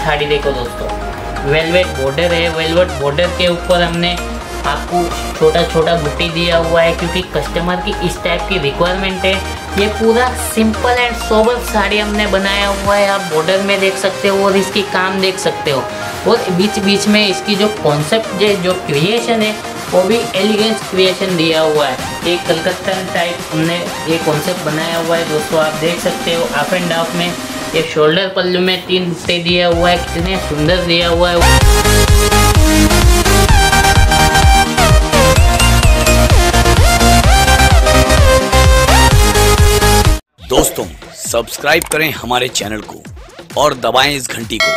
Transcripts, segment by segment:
साड़ी देखो दोस्तों। Velvet border है। वेलवेट बॉर्डर के ऊपर हमने आपको छोटा छोटा बुट्टी दिया हुआ है क्योंकि कस्टमर की इस टाइप की रिक्वायरमेंट है। ये पूरा सिंपल एंड सोबर साड़ी हमने बनाया हुआ है। आप बॉर्डर में देख सकते हो और इसकी काम देख सकते हो। और बीच बीच में इसकी जो कॉन्सेप्ट जो क्रिएशन है, वो भी एलिगेंस क्रिएशन दिया हुआ है। एक कलकत्ता टाइप हमने ये कॉन्सेप्ट बनाया हुआ है। दोस्तों, आप देख सकते हो अप एंड डाउन में ये शोल्डर पल्लू में तीन बुट्टे दिया हुआ है, कितने सुंदर दिया हुआ है। दोस्तों सब्सक्राइब करें हमारे चैनल को और दबाएँ इस घंटी को।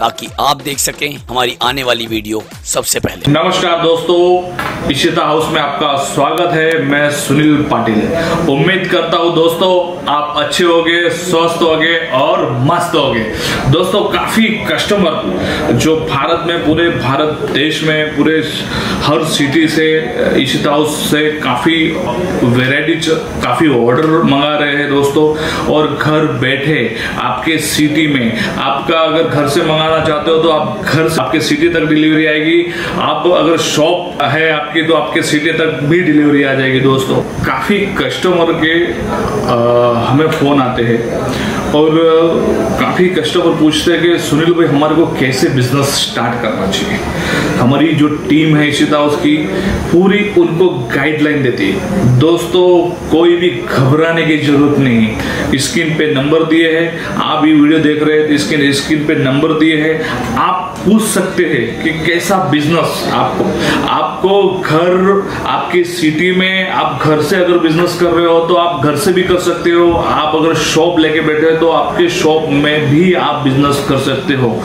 ताकि आप देख सकें हमारी आने वाली वीडियो सबसे पहले। नमस्कार दोस्तों, इशिता हाउस में आपका स्वागत है। मैं सुनील पाटिल। उम्मीद करता हूँ दोस्तों, आप अच्छे होगे, स्वस्थ होगे और मस्त होगे। दोस्तों, काफ़ी कस्टमर जो भारत में, पूरे भारत देश में, पूरे हर सिटी से, इशिता हाउस से काफ़ी वेराइटी काफ़ी ऑर्डर मंगा रहे हैं दोस्तों। और घर बैठे आपके सिटी में, आपका अगर घर से मंगाना चाहते हो तो आप घर से आपके सिटी तक डिलीवरी आएगी। आप अगर शॉप है आपकी तो आपके सिटी तक भी डिलीवरी आ जाएगी दोस्तों। काफ़ी कस्टमर के आ, हमें फ़ोन आते हैं। और काफ़ी कस्टमर पूछते हैं कि सुनील भाई, हमारे को कैसे बिज़नेस स्टार्ट करना चाहिए? हमारी जो टीम है इशिता उसकी पूरी उनको गाइडलाइन देती है। दोस्तों, कोई भी घबराने की ज़रूरत नहीं। स्क्रीन पे नंबर दिए हैं। आप ये वीडियो देख रहे हैं तो स्क्रीन स्क्रीन पे नंबर दिए हैं। आप पूछ सकते हैं कि कैसा बिज़नेस आपको। आपको घर, आपकी सिटी में आप घर से अगर बिज़नेस कर रहे हो तो आप घर से भी कर सकते हो। आप अगर शॉप लेके बैठे हो तो आपके शॉप में भी आप बिज़नेस कर सकते हो।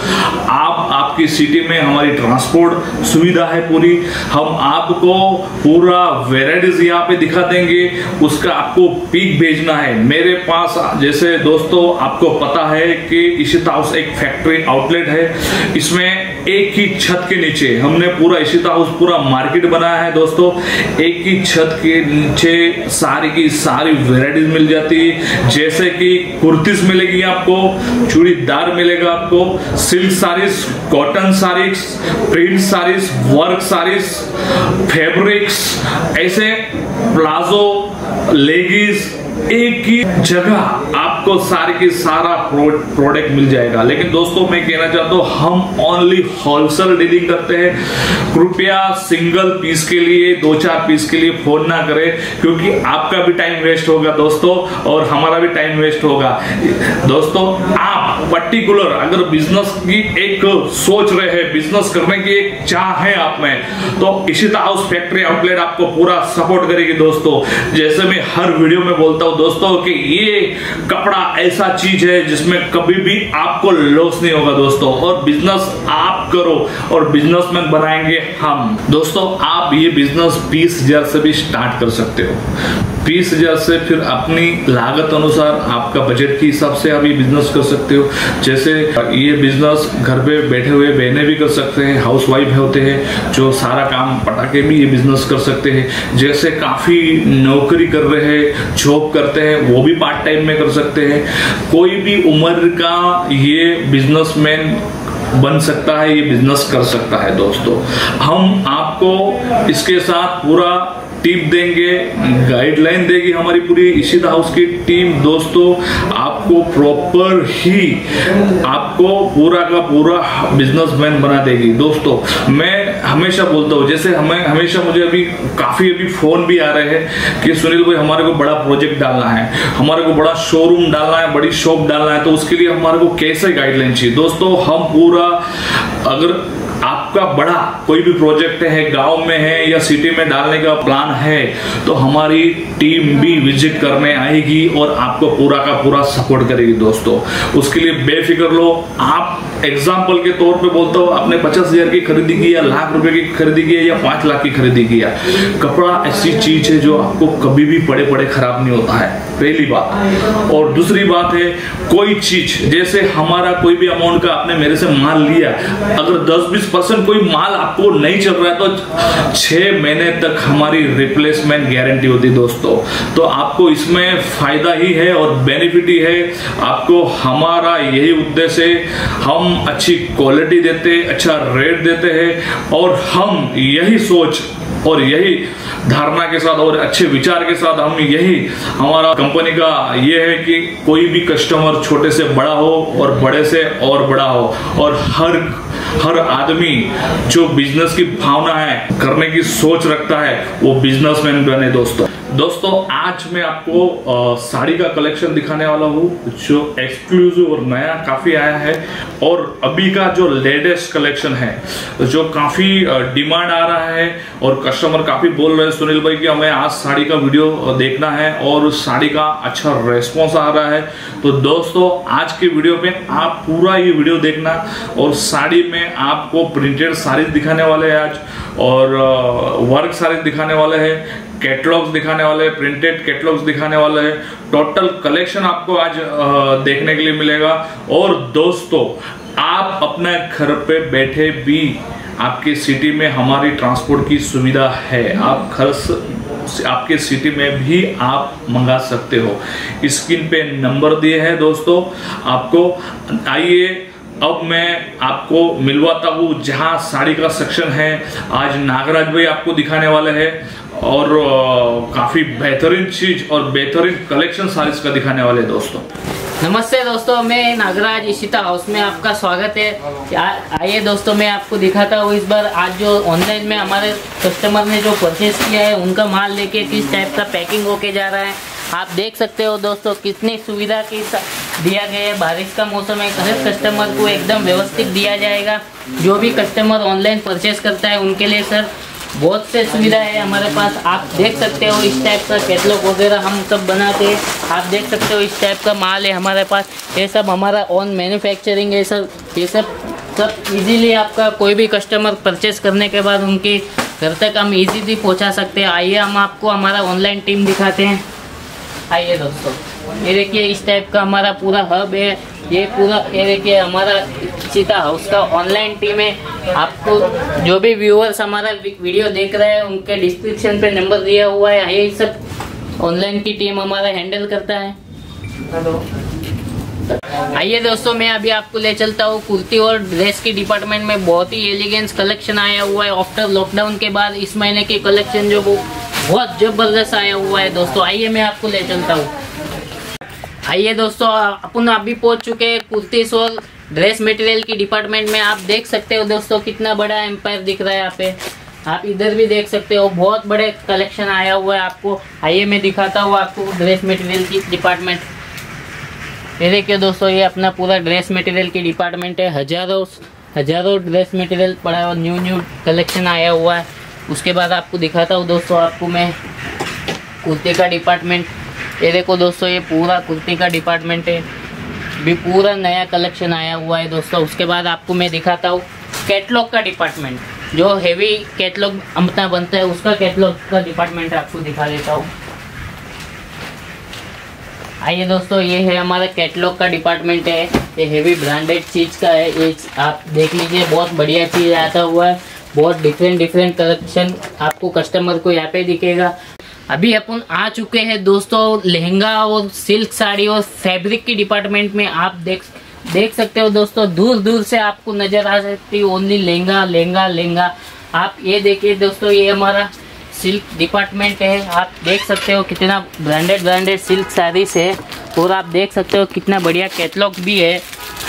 आप, आपकी सिटी में हमारी ट्रांसपोर्ट सुविधा है पूरी। हम आपको पूरा वेराइटीज यहाँ पे दिखा देंगे। उसका आपको पीक भेजना है। मेरे पास, जैसे दोस्तों, आपको पता है कि इशिता हाउस एक फैक्ट्री आउटलेट है। इसमें एक ही छत के नीचे। हमने पूरा इशिता हाउस, पूरा मार्केट बनाया है दोस्तों। एक ही छत के नीचे सारी की सारी वेराइटीज मिल जाती। है जैसे कि कुर्तीस मिलेगी आपको, चूड़ीदार मिलेगा आपको silk saris cotton saris print saris work saris fabrics ऐसे प्लाजो, लेगीज, एक ही जगह आपको सारे की सारा प्रोडक्ट मिल जाएगा। लेकिन दोस्तों, मैं कहना चाहता हूँ, हम ओनली होलसेल डीलिंग करते हैं। कृपया सिंगल पीस के लिए, दो चार पीस के लिए फ़ोन ना करें, क्योंकि आपका भी टाइम वेस्ट होगा दोस्तों, और हमारा भी टाइम वेस्ट होगा। दोस्तों, आप पर्टिकुलर अगर बिज़नेस की एक सोच रहे हैं बिज़नेस करने की एक चाह है आप में तो इशिता हाउस फैक्ट्री आउटलेट आपको पूरा सपोर्ट करेगी दोस्तों। जैसे मैं हर वीडियो में बोलता हूँ दोस्तों कि ये कपड़ा ऐसा चीज़ है जिसमें कभी भी आपको लॉस नहीं होगा दोस्तों, और बिज़नेस आप करो, और बिजनेसमैन बनाएँगे हम। दोस्तों, आप ये बिज़नेस बीस से भी स्टार्ट कर सकते हो। बीस हज़ार से फिर अपनी लागत अनुसार आपका बजट के हिसाब से आप ये बिज़नेस कर सकते हो। जैसे ये बिज़नेस घर पे बैठे हुए बहने भी कर सकते हैं हाउस वाइफ होते हैं, जो सारा काम पटाके भी ये बिज़नेस कर सकते हैं। जैसे काफ़ी नौकरी कर रहे हैं जॉब करते हैं, वो भी पार्ट टाइम में कर सकते हैं। कोई भी उम्र का ये बिजनेसमैन बन सकता है, ये बिज़नेस कर सकता है, दोस्तों। हम आपको इसके साथ पूरा टिप देंगे गाइडलाइन देगी हमारी पूरी। इशिता हाउस की टीम, दोस्तों, आपको प्रॉपर ही आपको पूरा का पूरा बिजनेसमैन बना देगी। दोस्तों, मैं हमेशा बोलता हूँ, जैसे हमें हमेशा मुझे अभी काफ़ी अभी फ़ोन भी आ रहे हैं कि सुनील भाई, हमारे को बड़ा प्रोजेक्ट डालना है, हमारे को बड़ा शोरूम डालना है, बड़ी शॉप डालना है तो उसके लिए हमारे को कैसे गाइडलाइन चाहिए? दोस्तों, हम पूरा अगर आपका बड़ा कोई भी प्रोजेक्ट है, गाँव में है या सिटी में डालने का प्लान है तो हमारी टीम भी विज़िट करने आएगी और आपको पूरा का पूरा सपोर्ट करेगी दोस्तों। उसके लिए बेफिक्र लो आप एग्ज़ाम्पल के तौर पे बोलता हूँ, आपने पचास हज़ार की खरीदी की या लाख रुपए की खरीदी की या पाँच लाख की खरीदी किया कपड़ा ऐसी चीज़ है जो आपको कभी भी पड़े पड़े खराब नहीं होता है। पहली बात। और दूसरी बात है, कोई चीज़, जैसे हमारा कोई भी अमाउंट का आपने मेरे से माल लिया, अगर 10-20 परसेंट कोई माल आपको नहीं चल रहा है तो छह महीने तक हमारी रिप्लेसमेंट गारंटी होती दोस्तों। तो आपको इसमें फ़ायदा ही है और बेनिफिट ही है। आपको हमारा यही उद्देश्य हम अच्छी क्वालिटी देते अच्छा रेट देते हैं, और हम यही सोच और यही धारणा के साथ और अच्छे विचार के साथ हम यही हमारा कंपनी का ये है कि कोई भी कस्टमर छोटे से बड़ा हो और बड़े से और बड़ा हो और हर हर आदमी जो बिज़नेस की भावना है, करने की सोच रखता है, वो बिजनेसमैन बने दोस्तों। दोस्तों, आज मैं आपको साड़ी का कलेक्शन दिखाने वाला हूँ, जो एक्सक्लूसिव और नया काफ़ी आया है। और अभी का जो लेटेस्ट कलेक्शन है, जो काफ़ी डिमांड आ रहा है और कस्टमर काफ़ी बोल रहे हैं, सुनील भाई, कि हमें आज साड़ी का वीडियो देखना है और साड़ी का अच्छा रेस्पॉन्स आ रहा है। तो दोस्तों, आज के वीडियो में आप पूरा ये वीडियो देखना और साड़ी में आपको प्रिंटेड साड़ीज दिखाने वाले हैं आज और वर्क साड़ीज दिखाने वाले हैं। कैटलॉग्स दिखाने वाले हैं प्रिंटेड कैटलॉग्स दिखाने वाले हैं। टोटल कलेक्शन आपको आज देखने के लिए मिलेगा। और दोस्तों, आप अपने घर पे बैठे भी आपके सिटी में हमारी ट्रांसपोर्ट की सुविधा है। आप घर से, आपके सिटी में भी आप मंगा सकते हो। स्क्रीन पे नंबर दिए हैं दोस्तों। आपको, आइए, अब मैं आपको मिलवाता हूँ जहाँ साड़ी का सेक्शन है। आज नागराज भाई आपको दिखाने वाले हैं। और काफ़ी बेहतरीन चीज़ और बेहतरीन कलेक्शन साड़ीज का दिखाने वाले दोस्तों। नमस्ते दोस्तों, मैं नागराज इशिता हाउस में आपका स्वागत है। आइए दोस्तों, मैं आपको दिखाता हूँ इस बार आज जो ऑनलाइन में हमारे कस्टमर ने जो परचेज किया है, उनका माल लेके किस टाइप का पैकिंग होके जा रहा है। आप देख सकते हो दोस्तों, कितनी सुविधा के दिया गया है। बारिश का मौसम है, हर कस्टमर को एकदम व्यवस्थित दिया जाएगा। जो भी कस्टमर ऑनलाइन परचेज करता है, उनके लिए सर बहुत से सुविधा है हमारे पास। आप देख सकते हो इस टाइप का कैटलॉग वगैरह हम सब बनाते हैं आप देख सकते हो इस टाइप का माल है हमारे पास। ये सब हमारा ऑन मैन्युफैक्चरिंग है सब, ये सब सब इजीली आपका कोई भी कस्टमर परचेस करने के बाद उनके घर तक हम इजीली पहुँचा सकते हैं। आइए हम आपको हमारा ऑनलाइन टीम दिखाते हैं। आइए दोस्तों। ये देखिए इस टाइप का हमारा पूरा हब है। ये पूरा ये देखिए हमारा सीता हाउस का ऑनलाइन टीम है। आपको जो भी व्यूअर्स हमारा वीडियो देख रहे हैं उनके डिस्क्रिप्शन पे नंबर दिया हुआ है। ये सब ऑनलाइन की टीम हमारा हैंडल करता है। आइए दोस्तों मैं अभी आपको ले चलता हूँ। कुर्ती और ड्रेस की डिपार्टमेंट में बहुत ही एलिगेंस कलेक्शन आया हुआ है। आफ्टर लॉकडाउन के बाद इस महीने की कलेक्शन जो वो बहुत ज़बरदस्त आया हुआ है। दोस्तों आइए मैं आपको ले चलता हूँ। आइए दोस्तों, अपन अभी पहुँच चुके हैं कुर्ती और ड्रेस मटेरियल की डिपार्टमेंट में आप देख सकते हो दोस्तों कितना बड़ा एम्पायर दिख रहा है यहाँ पे। आप इधर भी देख सकते हो, बहुत बड़े कलेक्शन आया हुआ है आपको। आइए मैं दिखाता हूँ आपको ड्रेस मटेरियल की डिपार्टमेंट ये देखिए दोस्तों, ये अपना पूरा ड्रेस मटेरियल की डिपार्टमेंट है। हज़ारों हज़ारों ड्रेस मटेरियल पड़ा हुआ न्यू न्यू कलेक्शन आया हुआ है। उसके बाद आपको दिखाता हूँ दोस्तों आपको मैं कुर्ती का डिपार्टमेंट ये देखो दोस्तों, ये पूरा कुर्ती का डिपार्टमेंट है। भी पूरा नया कलेक्शन आया हुआ है दोस्तों। उसके बाद आपको मैं दिखाता हूँ कैटलॉग का डिपार्टमेंट जो हेवी कैटलॉग अपना बनता है, उसका कैटलॉग का डिपार्टमेंट आपको दिखा देता हूँ। आइए दोस्तों, ये है हमारा कैटलॉग का डिपार्टमेंट है। ये हेवी ब्रांडेड चीज़ का है। ये आप देख लीजिए, बहुत बढ़िया चीज़ आता हुआ है। बहुत डिफरेंट डिफरेंट कलेक्शन आपको कस्टमर को यहाँ पे दिखेगा। अभी अपन आ चुके हैं दोस्तों, लहंगा और सिल्क साड़ी और फैब्रिक की डिपार्टमेंट में। आप देख देख सकते हो दोस्तों दूर दूर से आपको नज़र आ सकती है ओनली लहंगा लहंगा लहंगा। आप ये देखिए दोस्तों, ये हमारा सिल्क डिपार्टमेंट है। आप देख सकते हो कितना ब्रांडेड ब्रांडेड सिल्क साड़ीज है। और आप देख सकते हो कितना बढ़िया कैटलॉग भी है।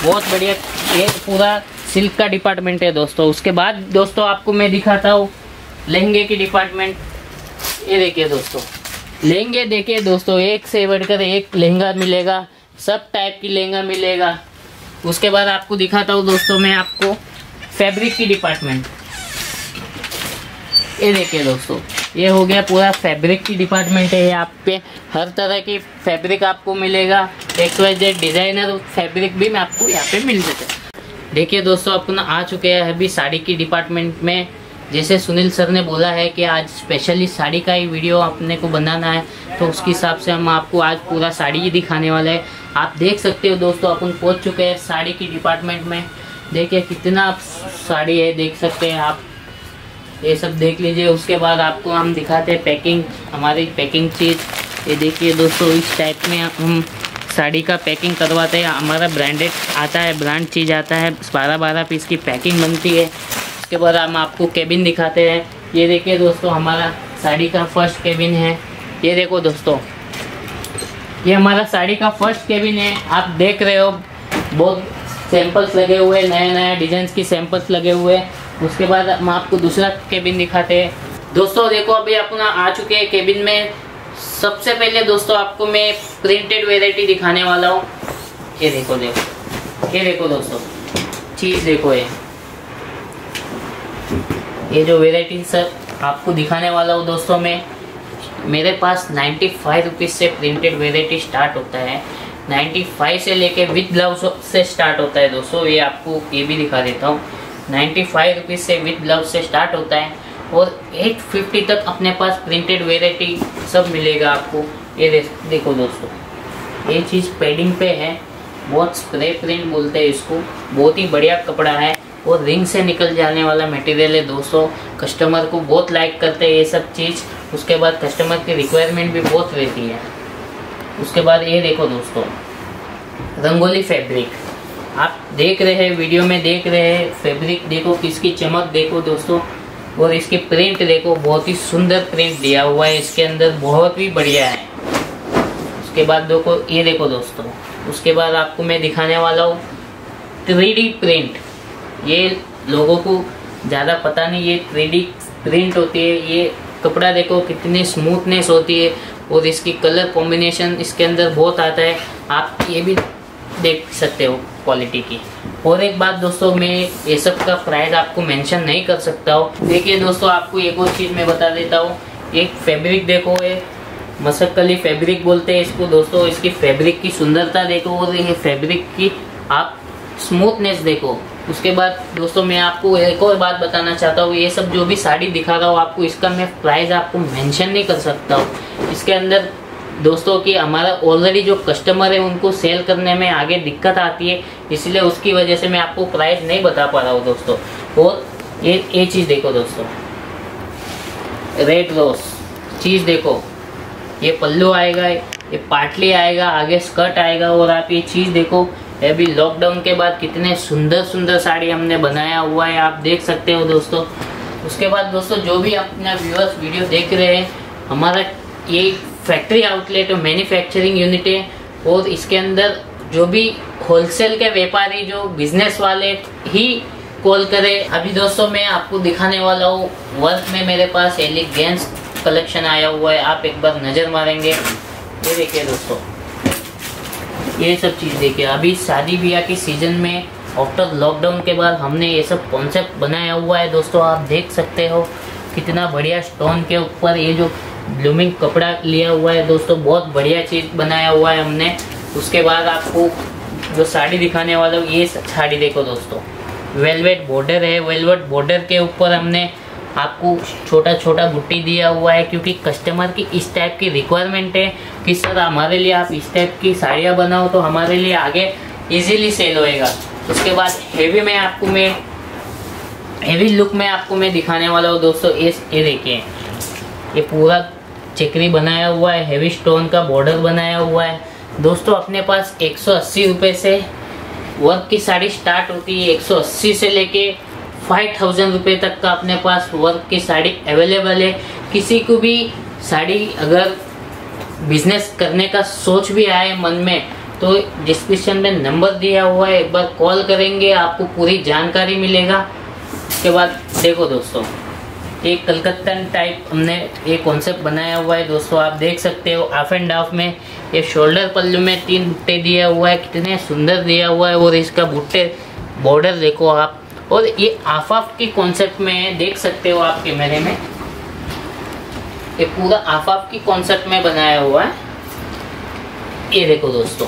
बहुत बढ़िया, ये पूरा सिल्क का डिपार्टमेंट है दोस्तों। उसके बाद दोस्तों, आपको मैं दिखाता हूँ लहंगे की डिपार्टमेंट ये देखिए दोस्तों। लहंगे देखिए दोस्तों, एक से बढ़कर एक लहंगा मिलेगा, सब टाइप की लहंगा मिलेगा। उसके बाद आपको दिखाता हूँ दोस्तों मैं आपको फैब्रिक की डिपार्टमेंट ये देखिए दोस्तों, ये हो गया पूरा फैब्रिक की डिपार्टमेंट है यहाँ पे। हर तरह की फैब्रिक आपको मिलेगा। X Y Z designer fabric भी मैं आपको यहाँ पे मिल जाता देखिए दोस्तों, अपन आ चुके हैं अभी साड़ी की डिपार्टमेंट में। जैसे सुनील सर ने बोला है कि आज स्पेशली साड़ी का ही वीडियो अपने को बनाना है तो उसके हिसाब से हम आपको आज पूरा साड़ी ही दिखाने वाले हैं। आप देख सकते हो दोस्तों, अपन पहुँच चुके हैं साड़ी की डिपार्टमेंट में। देखिए कितना साड़ी है, देख सकते हैं आप। ये सब देख लीजिए, उसके बाद आपको हम दिखाते हैं पैकिंग हमारी पैकिंग चीज़। ये देखिए दोस्तों, इस टाइप में हम साड़ी का पैकिंग करवाते हैं। हमारा ब्रांडेड आता है ब्रांड चीज़ आता है, बारह बारह पीस की पैकिंग बनती है। उसके बाद हम आपको केबिन दिखाते हैं। ये देखिए दोस्तों, हमारा साड़ी का फ़र्स्ट केबिन है। ये देखो दोस्तों, ये हमारा साड़ी का फ़र्स्ट केबिन है। आप देख रहे हो, बहुत सैंपल्स लगे हुए नए नए डिज़ाइन की सैंपल्स लगे हुए उसके बाद हम आपको दूसरा केबिन दिखाते हैं। दोस्तों, देखो, अभी अपना आ चुके हैं केबिन में। सबसे पहले दोस्तों, आपको मैं प्रिंटेड वेराइटी दिखाने वाला हूँ। ये देखो देखो, ये देखो दोस्तों, चीज़ देखो ये। ये जो वेराइटी सर आपको दिखाने वाला हूँ दोस्तों मैं, मेरे पास नाइन्टी फाइव रुपीज़ से प्रिंटेड वेराइटी स्टार्ट होता है। 95 से लेके विद ब्लाउज से स्टार्ट होता है दोस्तों, ये आपको ये भी दिखा देता हूँ। 95 फाइव रुपीज़ से विद ब्लाउज से स्टार्ट होता है और 850 तक अपने पास प्रिंटेड वेराइटी सब मिलेगा आपको। ये देखो दोस्तों, ये चीज़ पेडिंग पे है, बहुत स्प्रे प्रिंट बोलते हैं इसको, बहुत ही बढ़िया कपड़ा है। और रिंग से निकल जाने वाला मटेरियल है दोस्तों। कस्टमर को बहुत लाइक करते हैं ये सब चीज़। उसके बाद कस्टमर की रिक्वायरमेंट भी बहुत रहती है। उसके बाद ये देखो दोस्तों, रंगोली फैब्रिक आप देख रहे हैं वीडियो में देख रहे हैं फैब्रिक देखो, किसकी चमक देखो दोस्तों। और इसके प्रिंट देखो, बहुत ही सुंदर प्रिंट दिया हुआ है इसके अंदर, बहुत ही बढ़िया है। उसके बाद देखो, ये देखो दोस्तों, उसके बाद आपको मैं दिखाने वाला हूँ थ्री प्रिंट ये लोगों को ज़्यादा पता नहीं, ये थ्री प्रिंट होती है, ये कपड़ा देखो कितनी स्मूथनेस होती है और इसकी कलर कॉम्बिनेशन इसके अंदर बहुत आता है। आप ये भी देख सकते हो क्वालिटी की। और एक बात दोस्तों, मैं ये सब का प्राइस आपको मेंशन नहीं कर सकता हूँ। देखिए दोस्तों, आपको एक और चीज़ मैं बता देता हूँ। एक फैब्रिक देखो, ये मसकली फैब्रिक बोलते हैं इसको दोस्तों। इसकी फैब्रिक की सुंदरता देखो और ये फैब्रिक की आप स्मूथनेस देखो। उसके बाद दोस्तों मैं आपको एक और बात बताना चाहता हूँ, ये सब जो भी साड़ी दिखा रहा हूँ आपको, इसका मैं प्राइस आपको मेंशन नहीं कर सकता हूँ। इसके अंदर दोस्तों की हमारा ऑलरेडी जो कस्टमर है, उनको सेल करने में आगे दिक्कत आती है, इसलिए उसकी वजह से मैं आपको प्राइस नहीं बता पा रहा हूँ दोस्तों। और ये ये चीज़ देखो दोस्तों। रेड रोज चीज़ देखो। ये पल्लू आएगा, ये पाटली आएगा, आगे स्कर्ट आएगा, और आप ये चीज़ देखो अभी लॉकडाउन के बाद कितने सुंदर सुंदर साड़ी हमने बनाया हुआ है, आप देख सकते हो दोस्तों। उसके बाद दोस्तों, जो भी अपना व्यूअर्स वीडियो देख रहे हैं, हमारा ये फैक्ट्री आउटलेट और मैन्युफैक्चरिंग यूनिट है और इसके अंदर जो भी होलसेल के व्यापारी, जो बिज़नेस वाले ही कॉल करें। अभी दोस्तों, मैं आपको दिखाने वाला हूँ वर्क में मेरे पास एलिगेंस कलेक्शन आया हुआ है, आप एक बार नज़र मारेंगे। ये देखिए दोस्तों। ये सब चीज़ देखिए, अभी शादी ब्याह की सीज़न में आफ्टर लॉकडाउन के बाद हमने ये सब कॉन्सेप्ट बनाया हुआ है दोस्तों, आप देख सकते हो कितना बढ़िया स्टोन के ऊपर ये जो ब्लूमिंग कपड़ा लिया हुआ है दोस्तों, बहुत बढ़िया चीज़ बनाया हुआ है हमने। उसके बाद आपको जो साड़ी दिखाने वाला हूँ, ये साड़ी देखो दोस्तों। वेलवेट बॉर्डर है वेलवेट बॉर्डर के ऊपर हमने आपको छोटा छोटा बुट्टी दिया हुआ है, क्योंकि कस्टमर की इस टाइप की रिक्वायरमेंट है कि सर हमारे लिए आप इस टाइप की साड़ियाँ बनाओ तो हमारे लिए आगे इजीली सेल होएगा। उसके बाद हेवी में आपको मैं हेवी लुक में आपको मैं दिखाने वाला हूँ दोस्तों इस ये देखिए। ये पूरा चिकरी बनाया हुआ है हेवी स्टोन का बॉर्डर बनाया हुआ है। दोस्तों, अपने पास एक सौ से वर्क की साड़ी स्टार्ट होती है 180 से लेके फाइव थाउज़ेंड रुपये तक का अपने पास वर्क की साड़ी अवेलेबल है। किसी को भी साड़ी अगर बिज़नेस करने का सोच भी आए मन में तो डिस्क्रिप्शन में नंबर दिया हुआ है। एक बार कॉल करेंगे, आपको पूरी जानकारी मिलेगा। उसके बाद देखो दोस्तों, एक कलकत्तन टाइप हमने ये कॉन्सेप्ट बनाया हुआ है। दोस्तों, आप देख सकते हो ऑफ़ एंड ऑफ़ में ये शोल्डर पल्लू में तीन बुट्टे दिया हुआ है। कितने सुंदर दिया हुआ है। और इसका बुट्टे बॉर्डर देखो आप और ये आफ आफ की कॉन्सेप्ट में देख सकते हो आप कैमरे में। ये पूरा आफ आफ की कॉन्सेप्ट में बनाया हुआ है। ये देखो दोस्तों,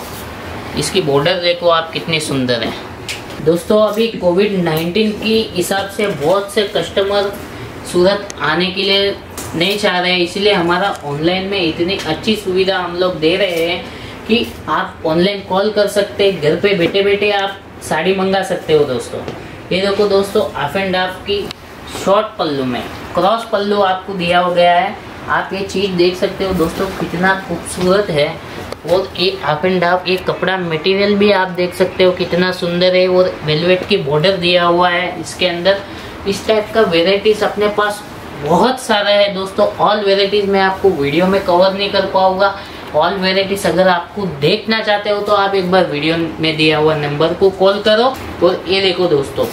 इसकी बॉर्डर देखो आप कितनी सुंदर है। दोस्तों, अभी कोविड 19 की हिसाब से बहुत से कस्टमर सूरत आने के लिए नहीं चाह रहे, इसलिए हमारा ऑनलाइन में इतनी अच्छी सुविधा हम लोग दे रहे हैं कि आप ऑनलाइन कॉल कर सकते घर पे बैठे बैठे आप साड़ी मंगा सकते हो दोस्तों। ये देखो दोस्तों हाफ़ एंड हाफ़ की शॉर्ट पल्लू में। क्रॉस पल्लू आपको दिया हो गया है। आप ये चीज़ देख सकते हो दोस्तों, कितना खूबसूरत है। और ये हाफ़ एंड हाफ़ ये कपड़ा मटेरियल भी आप देख सकते हो, कितना सुंदर है। और वेलवेट की बॉर्डर दिया हुआ है इसके अंदर। इस टाइप का वेराइटीज अपने पास बहुत सारा है दोस्तों। ऑल वेराइटीज मैं आपको वीडियो में कवर नहीं कर पाऊँगा। ऑल वेराइटीज अगर आपको देखना चाहते हो तो आप एक बार वीडियो में दिया हुआ नंबर को कॉल करो। और ये देखो दोस्तों,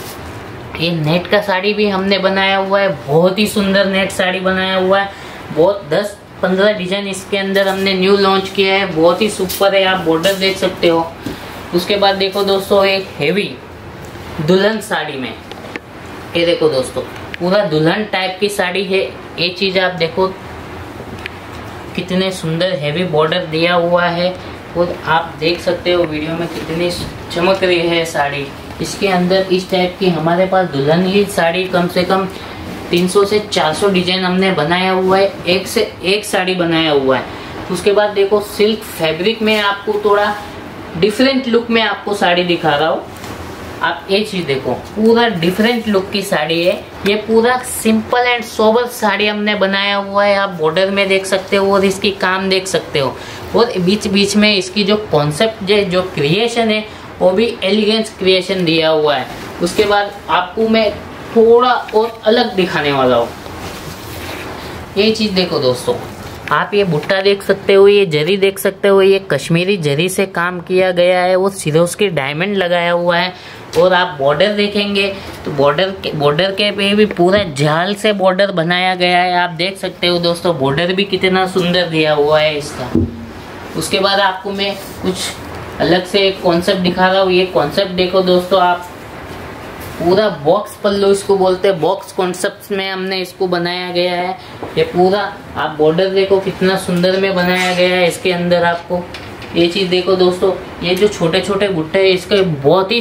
ये नेट का साड़ी भी हमने बनाया हुआ है, बहुत ही सुंदर नेट साड़ी बनाया हुआ है। बहुत दस पंद्रह डिज़ाइन इसके अंदर हमने न्यू लॉन्च किया है, बहुत ही सुपर है, आप बॉर्डर देख सकते हो। उसके बाद देखो दोस्तों, एक हेवी दुल्हन साड़ी में। ये देखो दोस्तों, पूरा दुल्हन टाइप की साड़ी है। ये चीज़ आप देखो कितने सुंदर हैवी बॉर्डर दिया हुआ है। और आप देख सकते हो वीडियो में कितनी चमक रही है साड़ी। इसके अंदर इस टाइप की हमारे पास दुल्हन की साड़ी कम से कम 300 से 400 डिज़ाइन हमने बनाया हुआ है। एक से एक साड़ी बनाया हुआ है। उसके बाद देखो सिल्क फैब्रिक में आपको थोड़ा डिफरेंट लुक में आपको साड़ी दिखा रहा हूँ। आप ये चीज़ देखो, पूरा डिफरेंट लुक की साड़ी है। ये पूरा सिंपल एंड सोबर साड़ी हमने बनाया हुआ है। आप बॉर्डर में देख सकते हो और इसकी काम देख सकते हो। और बीच बीच में इसकी जो कॉन्सेप्ट जो क्रिएशन है, वो भी एलिगेंस क्रिएशन दिया हुआ है। उसके बाद आपको मैं थोड़ा और अलग दिखाने वाला हूँ। ये चीज़ देखो दोस्तों। आप ये भुट्टा देख सकते हो, ये जरी देख सकते हो, ये कश्मीरी जरी से काम किया गया है, वो सिरोस के डायमंड लगाया हुआ है और आप बॉर्डर देखेंगे तो बॉर्डर के बॉर्डर के पे भी पूरा जाल से बॉर्डर बनाया गया है। आप देख सकते हो दोस्तों, बॉर्डर भी कितना सुंदर दिया हुआ है इसका। उसके बाद आपको मैं कुछ अलग से एक कॉन्सेप्ट दिखा रहा हूँ। ये कॉन्सेप्ट देखो दोस्तों, आप पूरा बॉक्स पल्लू इसको बोलते हैं। बॉक्स कॉन्सेप्ट में हमने इसको बनाया गया है। ये पूरा आप बॉर्डर देखो कितना सुंदर में बनाया गया है इसके अंदर आपको। ये चीज़ देखो दोस्तों ये जो छोटे छोटे गुट्टे है इसके बहुत ही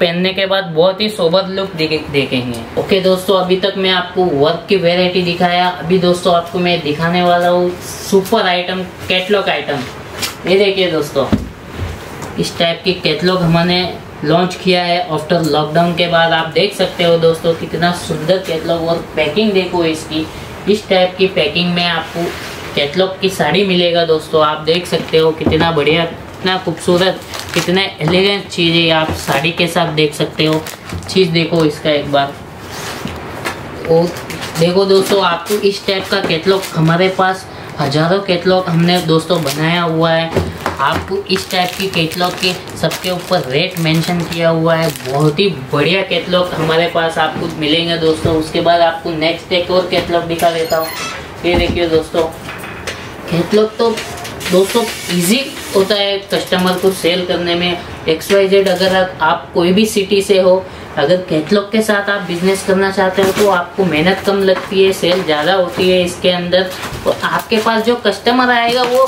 पहनने के बाद बहुत ही सोबर लुक देखे, देखेंगे। ओके दोस्तों अभी तक मैं आपको वर्क की वेराइटी दिखाया। अभी दोस्तों आपको मैं दिखाने वाला हूँ सुपर आइटम कैटलॉग आइटम ये देखिए दोस्तों इस टाइप की कैटलॉग हमने लॉन्च किया है आफ्टर लॉकडाउन के बाद आप देख सकते हो दोस्तों कितना सुंदर कैटलॉग और पैकिंग देखो इसकी। इस टाइप की पैकिंग में आपको कैटलॉग की साड़ी मिलेगा दोस्तों। आप देख सकते हो कितना बढ़िया, कितना खूबसूरत, कितना एलिगेंट चीज़ है। आप साड़ी के साथ देख सकते हो। चीज़ देखो इसका एक बार। और देखो दोस्तों, आपको इस टाइप का कैटलॉग हमारे पास हज़ारों कैटलॉग हमने दोस्तों बनाया हुआ है। आपको इस टाइप की कैटलॉग के सबके ऊपर रेट मेंशन किया हुआ है। बहुत ही बढ़िया कैटलॉग हमारे पास आपको मिलेंगे दोस्तों। उसके बाद आपको नेक्स्ट एक और कैटलॉग दिखा देता हूँ। ये देखिए दोस्तों। कैटलॉग तो दोस्तों इजी होता है कस्टमर को सेल करने में। एक्स वाई जेड अगर आप कोई भी सिटी से हो, अगर कैटलॉग के साथ आप बिज़नेस करना चाहते हो तो आपको मेहनत कम लगती है सेल ज़्यादा होती है इसके अंदर। और आपके पास जो कस्टमर आएगा, वो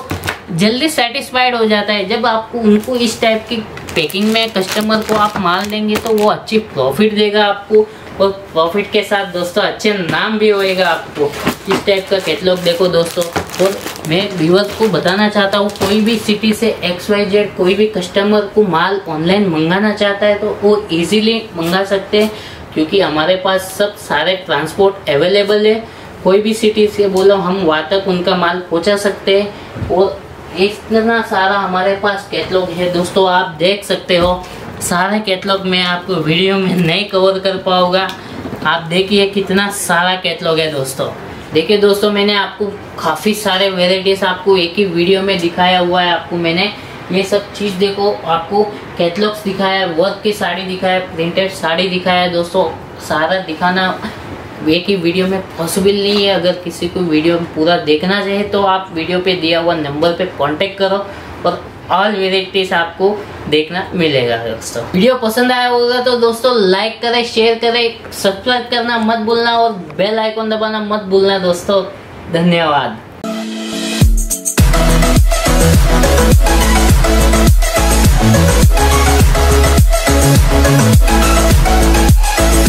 जल्दी सेटिस्फाइड हो जाता है। जब आपको उनको इस टाइप की पैकिंग में कस्टमर को आप माल देंगे तो वो अच्छी प्रॉफिट देगा आपको और प्रॉफिट के साथ दोस्तों अच्छे नाम भी होएगा आपको। इस टाइप का कैटलॉग देखो दोस्तों। और मैं व्यूवर्स को बताना चाहता हूँ, कोई भी सिटी से एक्स वाई जेड कोई भी कस्टमर को माल ऑनलाइन मंगाना चाहता है तो वो इजीली मंगा सकते हैं, क्योंकि हमारे पास सब सारे ट्रांसपोर्ट अवेलेबल है। कोई भी सिटी से बोलो, हम वहाँ तक उनका माल पहुँचा सकते हैं। और इतना सारा हमारे पास कैटलॉग है। दोस्तों, आप देख सकते हो। सारे कैटलॉग मैं आपको वीडियो में नहीं कवर कर पाऊँगा। आप देखिए कितना सारा कैटलॉग है दोस्तों। देखिए दोस्तों, मैंने आपको काफ़ी सारे वेराइटीज आपको एक ही वीडियो में दिखाया हुआ है आपको मैंने। ये सब चीज़ देखो, आपको कैटलॉग्स दिखाया है वर्क की साड़ी दिखाया प्रिंटेड साड़ी दिखाया है दोस्तों। सारा दिखाना एक ही वीडियो में पॉसिबल नहीं है। अगर किसी को वीडियो पूरा देखना चाहे तो आप वीडियो पे दिया हुआ नंबर पे कांटेक्ट करो और ऑल वेराइटीज आपको देखना मिलेगा, दोस्तों। वीडियो पसंद आया होगा तो दोस्तों लाइक करें शेयर करें सब्सक्राइब करना मत भूलना और बेल आइकॉन दबाना मत भूलना, दोस्तों। धन्यवाद।